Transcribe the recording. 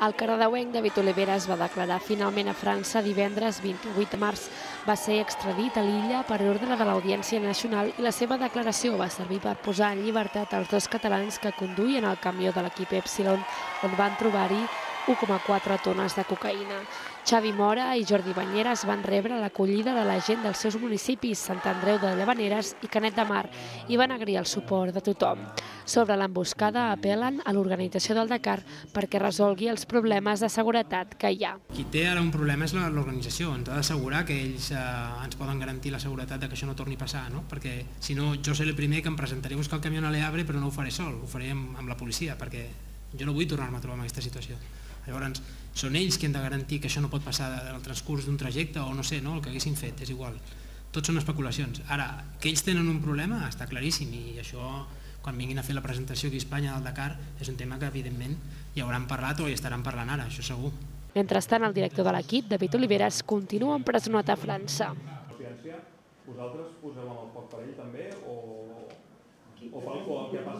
El cardedeuenc David Olivera es va declarar finalment a França divendres 28 de març. Va ser extradit a l'illa per ordre de l'Audiència Nacional i la seva declaració va servir per posar en llibertat els dos catalans que conduïen el camió de l'equip Epsilon, on van trobar-hi 1,4 tones de cocaïna. Xavi Mora i Jordi Banyeres van rebre l'acollida de la gent dels seus municipis, Sant Andreu de Llavaneres i Canet de Mar, i van agrair el suport de tothom. Sobre l'emboscada apel·len a l'organització del Dakar perquè resolgui els problemes de seguretat que hi ha. Qui té ara un problema és l'organització, ens ha d'assegurar que ells eh, ens poden garantir la seguretat de que això no torni a passar, no? perquè si no jo seré el primer que em presentaré a buscar el camió a l'Eabre però no ho faré sol, ho faré amb, amb la policia perquè jo no vull tornar-me a trobar en aquesta situació. Llavors, són ells qui han de garantir que això no pot passar del transcurs d'un trajecte o no sé, no, el que haguessin fet, és igual. Tot són especulacions. Ara, que ells tenen un problema està claríssim i això, quan vinguin a fer la presentació aquí a Espanya del Dakar, és un tema que evidentment hi hauran parlat o hi estaran parlant ara, això segur. Mentrestant, el director de l'equip, David Oliveres, continua empresonat a França. Vosaltres poseu en el foc per ell també o, o pel, o el que passa